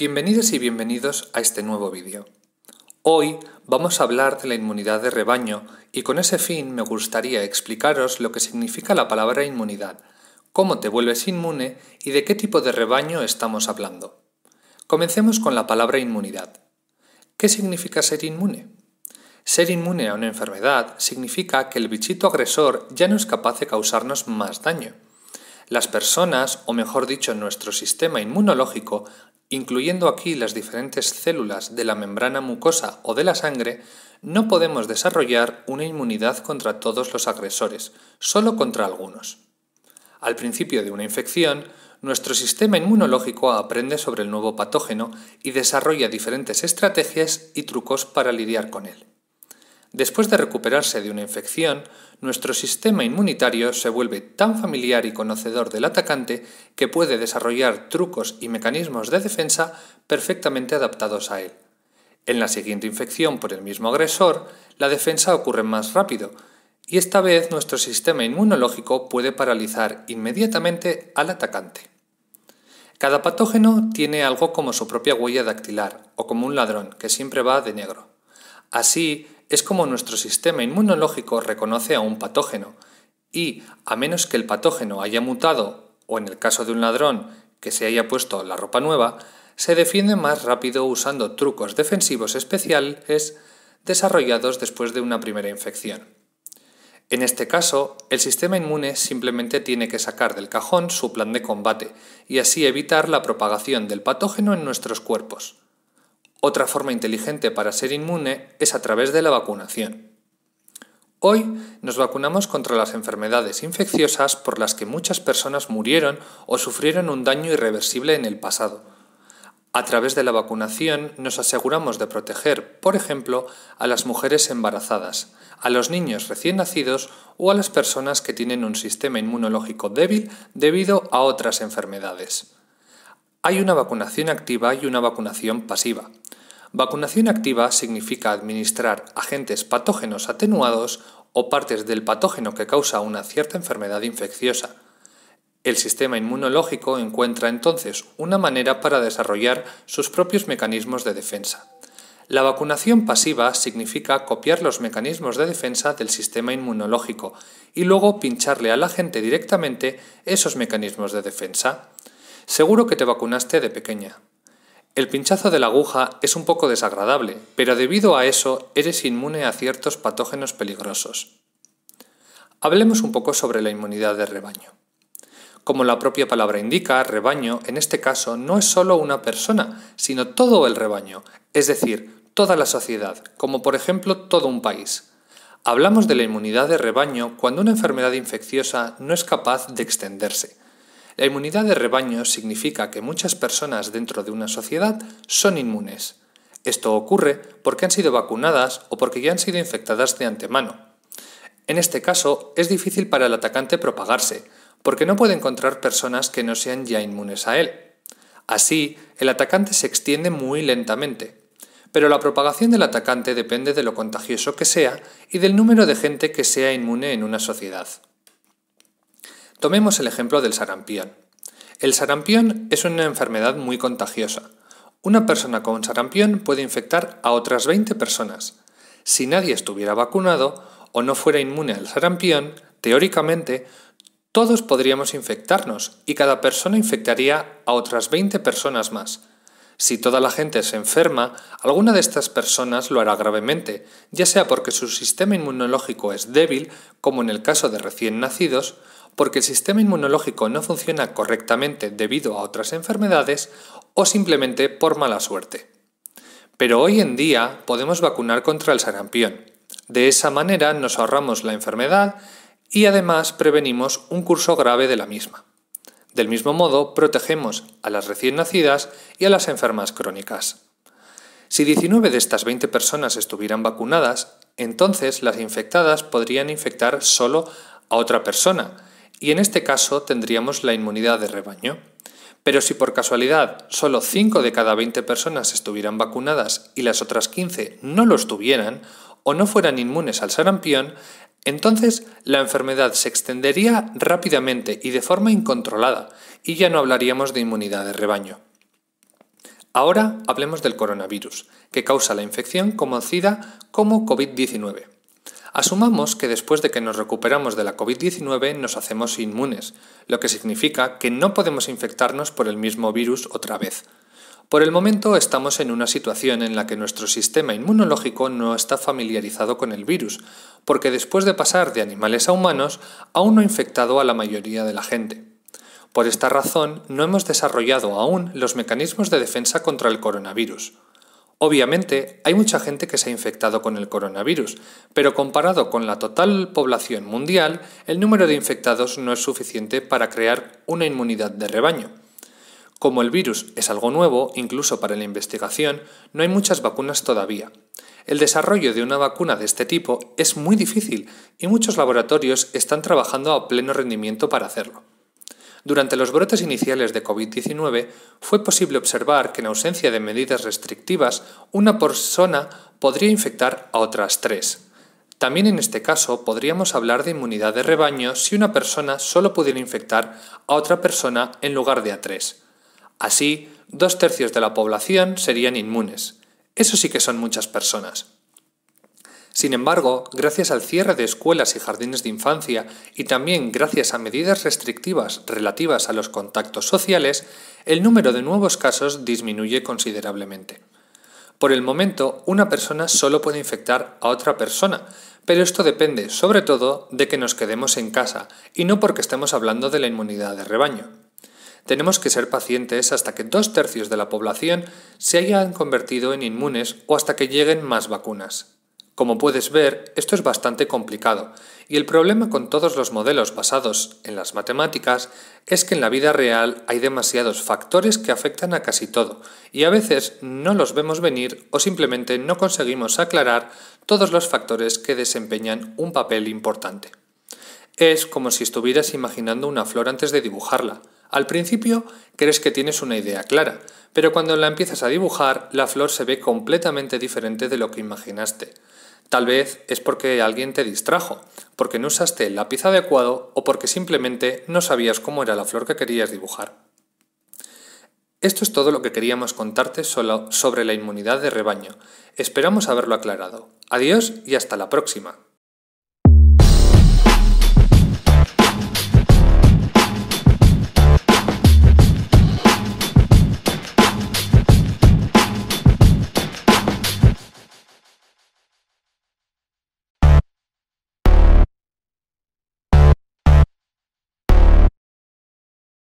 Bienvenidos y bienvenidos a este nuevo vídeo. Hoy vamos a hablar de la inmunidad de rebaño y con ese fin me gustaría explicaros lo que significa la palabra inmunidad, cómo te vuelves inmune y de qué tipo de rebaño estamos hablando. Comencemos con la palabra inmunidad. ¿Qué significa ser inmune? Ser inmune a una enfermedad significa que el bichito agresor ya no es capaz de causarnos más daño. Las personas, o mejor dicho nuestro sistema inmunológico, incluyendo aquí las diferentes células de la membrana mucosa o de la sangre, no podemos desarrollar una inmunidad contra todos los agresores, solo contra algunos. Al principio de una infección, nuestro sistema inmunológico aprende sobre el nuevo patógeno y desarrolla diferentes estrategias y trucos para lidiar con él. Después de recuperarse de una infección, nuestro sistema inmunitario se vuelve tan familiar y conocedor del atacante que puede desarrollar trucos y mecanismos de defensa perfectamente adaptados a él. En la siguiente infección por el mismo agresor, la defensa ocurre más rápido, y esta vez nuestro sistema inmunológico puede paralizar inmediatamente al atacante. Cada patógeno tiene algo como su propia huella dactilar, o como un ladrón, que siempre va de negro. Así, es como nuestro sistema inmunológico reconoce a un patógeno y, a menos que el patógeno haya mutado o en el caso de un ladrón que se haya puesto la ropa nueva, se defiende más rápido usando trucos defensivos especiales desarrollados después de una primera infección. En este caso, el sistema inmune simplemente tiene que sacar del cajón su plan de combate y así evitar la propagación del patógeno en nuestros cuerpos. Otra forma inteligente para ser inmune es a través de la vacunación. Hoy nos vacunamos contra las enfermedades infecciosas por las que muchas personas murieron o sufrieron un daño irreversible en el pasado. A través de la vacunación nos aseguramos de proteger, por ejemplo, a las mujeres embarazadas, a los niños recién nacidos o a las personas que tienen un sistema inmunológico débil debido a otras enfermedades. Hay una vacunación activa y una vacunación pasiva. Vacunación activa significa administrar agentes patógenos atenuados o partes del patógeno que causa una cierta enfermedad infecciosa. El sistema inmunológico encuentra entonces una manera para desarrollar sus propios mecanismos de defensa. La vacunación pasiva significa copiar los mecanismos de defensa del sistema inmunológico y luego pincharle al agente directamente esos mecanismos de defensa. Seguro que te vacunaste de pequeña. El pinchazo de la aguja es un poco desagradable, pero debido a eso eres inmune a ciertos patógenos peligrosos. Hablemos un poco sobre la inmunidad de rebaño. Como la propia palabra indica, rebaño en este caso no es solo una persona, sino todo el rebaño, es decir, toda la sociedad, como por ejemplo todo un país. Hablamos de la inmunidad de rebaño cuando una enfermedad infecciosa no es capaz de extenderse, la inmunidad de rebaño significa que muchas personas dentro de una sociedad son inmunes. Esto ocurre porque han sido vacunadas o porque ya han sido infectadas de antemano. En este caso, es difícil para el atacante propagarse, porque no puede encontrar personas que no sean ya inmunes a él. Así, el atacante se extiende muy lentamente. Pero la propagación del atacante depende de lo contagioso que sea y del número de gente que sea inmune en una sociedad. Tomemos el ejemplo del sarampión. El sarampión es una enfermedad muy contagiosa. Una persona con sarampión puede infectar a otras 20 personas. Si nadie estuviera vacunado o no fuera inmune al sarampión, teóricamente, todos podríamos infectarnos y cada persona infectaría a otras 20 personas más. Si toda la gente se enferma, alguna de estas personas lo hará gravemente, ya sea porque su sistema inmunológico es débil, como en el caso de recién nacidos, porque el sistema inmunológico no funciona correctamente debido a otras enfermedades o simplemente por mala suerte. Pero hoy en día podemos vacunar contra el sarampión. De esa manera nos ahorramos la enfermedad y además prevenimos un curso grave de la misma. Del mismo modo, protegemos a las recién nacidas y a las enfermas crónicas. Si 19 de estas 20 personas estuvieran vacunadas, entonces las infectadas podrían infectar solo a otra persona, y en este caso tendríamos la inmunidad de rebaño. Pero si por casualidad solo 5 de cada 20 personas estuvieran vacunadas y las otras 15 no lo estuvieran o no fueran inmunes al sarampión, entonces la enfermedad se extendería rápidamente y de forma incontrolada y ya no hablaríamos de inmunidad de rebaño. Ahora hablemos del coronavirus, que causa la infección conocida como COVID-19. Asumamos que después de que nos recuperamos de la COVID-19 nos hacemos inmunes, lo que significa que no podemos infectarnos por el mismo virus otra vez. Por el momento estamos en una situación en la que nuestro sistema inmunológico no está familiarizado con el virus, porque después de pasar de animales a humanos aún no ha infectado a la mayoría de la gente. Por esta razón no hemos desarrollado aún los mecanismos de defensa contra el coronavirus. Obviamente, hay mucha gente que se ha infectado con el coronavirus, pero comparado con la total población mundial, el número de infectados no es suficiente para crear una inmunidad de rebaño. Como el virus es algo nuevo, incluso para la investigación, no hay muchas vacunas todavía. El desarrollo de una vacuna de este tipo es muy difícil y muchos laboratorios están trabajando a pleno rendimiento para hacerlo. Durante los brotes iniciales de COVID-19 fue posible observar que en ausencia de medidas restrictivas una persona podría infectar a otras tres. También en este caso podríamos hablar de inmunidad de rebaño si una persona solo pudiera infectar a otra persona en lugar de a tres. Así, dos tercios de la población serían inmunes. Eso sí que son muchas personas. Sin embargo, gracias al cierre de escuelas y jardines de infancia y también gracias a medidas restrictivas relativas a los contactos sociales, el número de nuevos casos disminuye considerablemente. Por el momento, una persona solo puede infectar a otra persona, pero esto depende sobre todo de que nos quedemos en casa y no porque estemos hablando de la inmunidad de rebaño. Tenemos que ser pacientes hasta que dos tercios de la población se hayan convertido en inmunes o hasta que lleguen más vacunas. Como puedes ver, esto es bastante complicado, y el problema con todos los modelos basados en las matemáticas es que en la vida real hay demasiados factores que afectan a casi todo, y a veces no los vemos venir o simplemente no conseguimos aclarar todos los factores que desempeñan un papel importante. Es como si estuvieras imaginando una flor antes de dibujarla. Al principio crees que tienes una idea clara, pero cuando la empiezas a dibujar, la flor se ve completamente diferente de lo que imaginaste. Tal vez es porque alguien te distrajo, porque no usaste el lápiz adecuado o porque simplemente no sabías cómo era la flor que querías dibujar. Esto es todo lo que queríamos contarte sobre la inmunidad de rebaño. Esperamos haberlo aclarado. Adiós y hasta la próxima.